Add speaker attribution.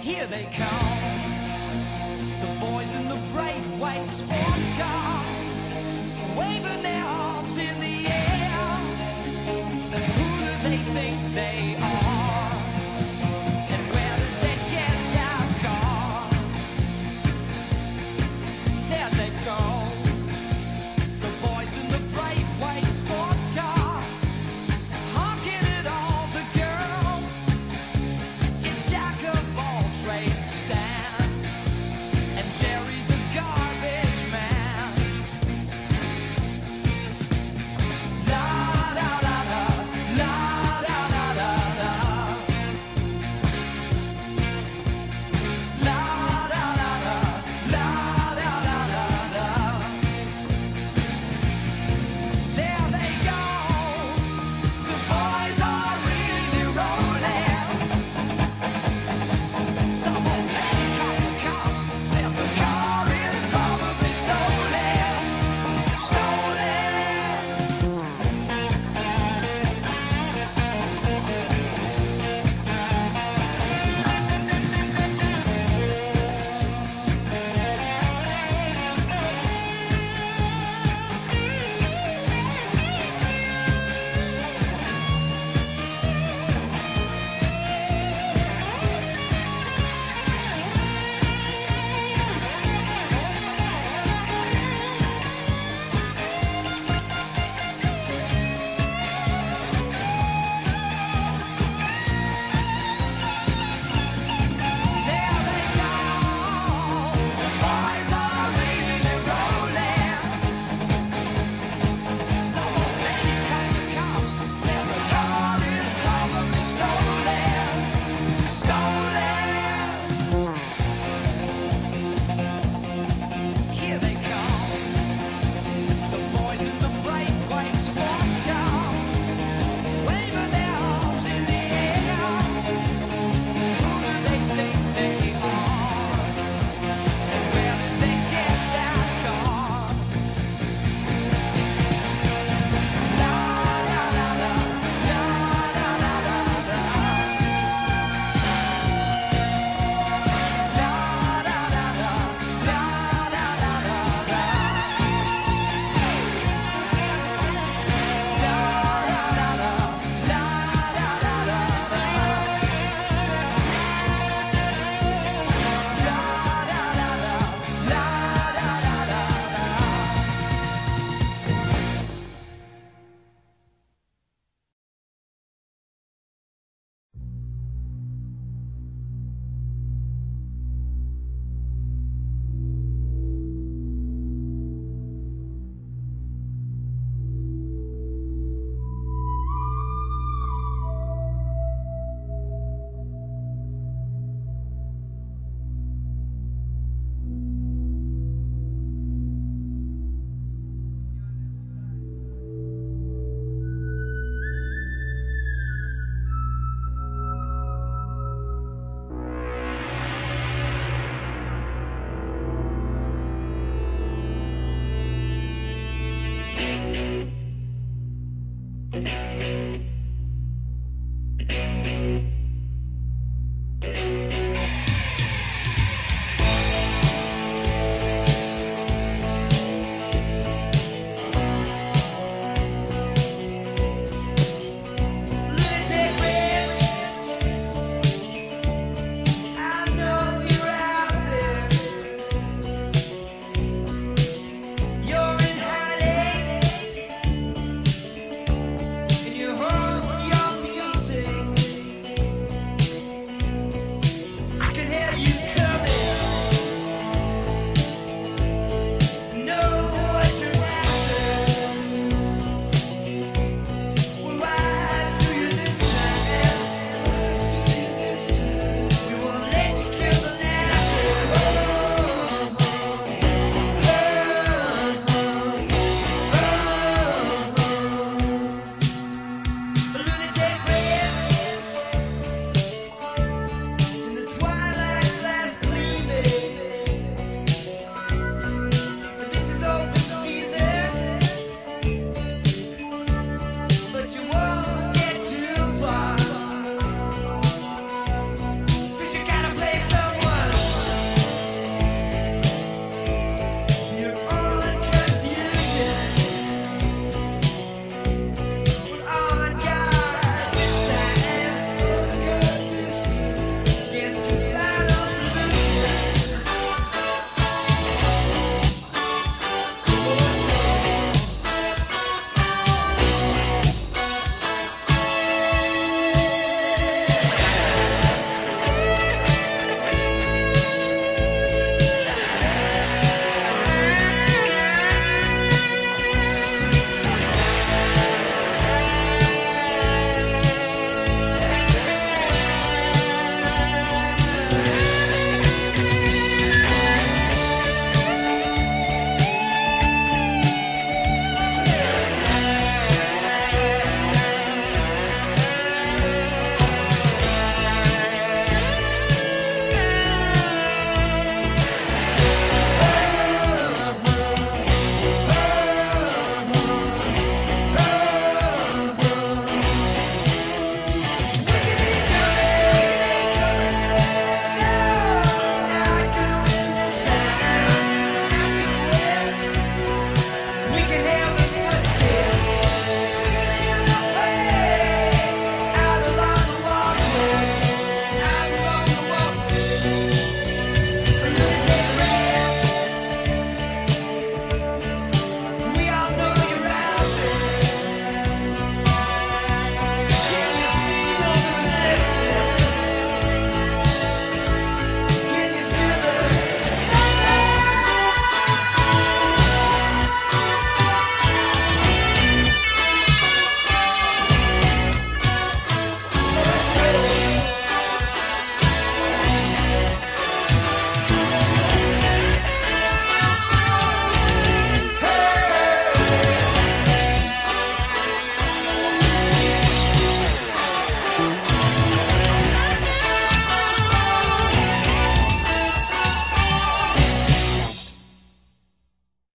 Speaker 1: Here they come, the boys in the bright white sports car,